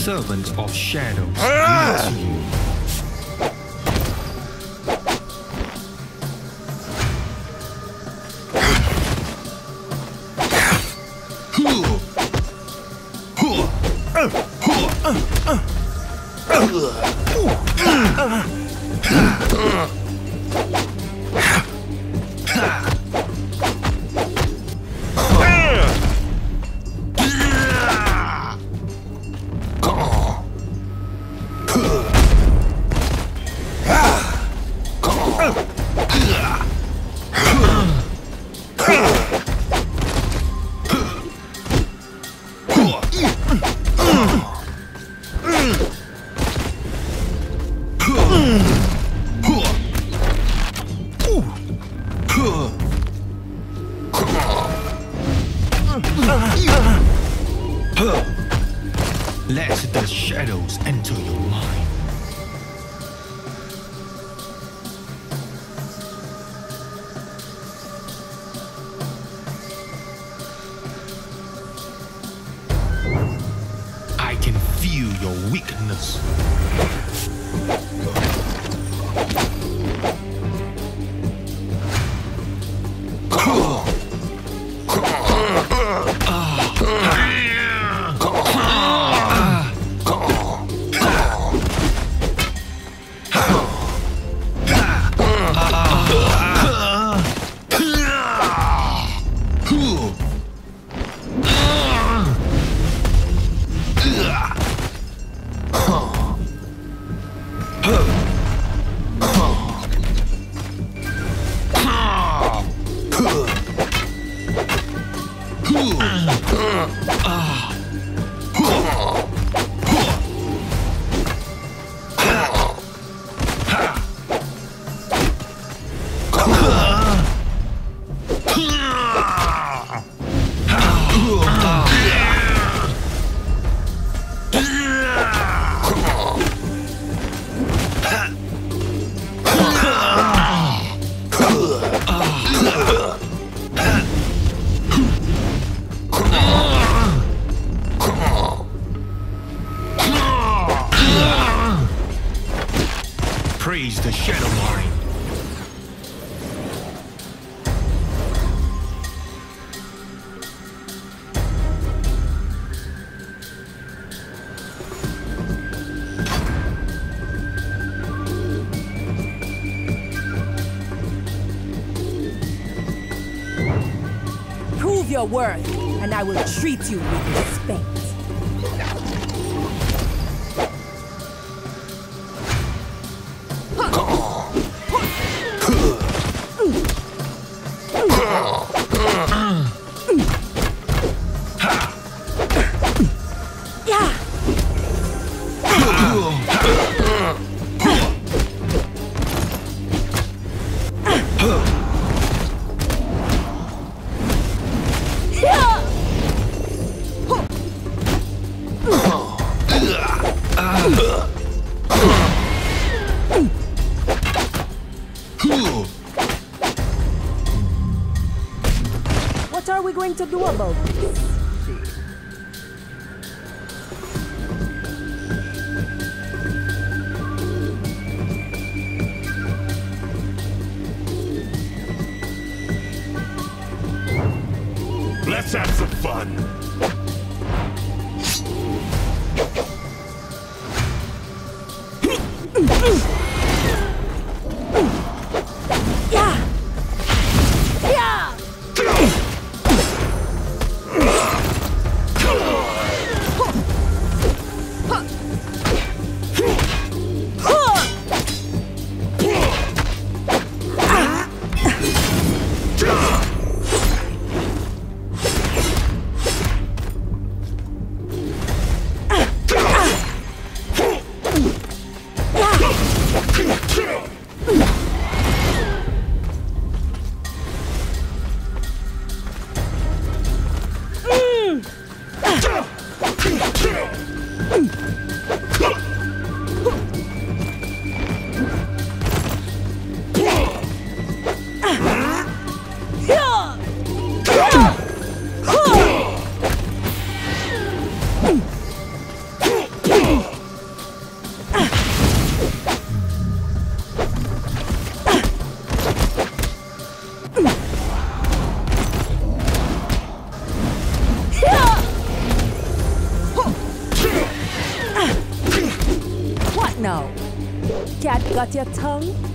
servant of shadows greets you. Let the shadows enter your mind. Feel your weakness. Ah. Praise Your worth, and I will treat you with respect. Are we going to do about this? Let's have some fun. Yeah. now. Cat got your tongue?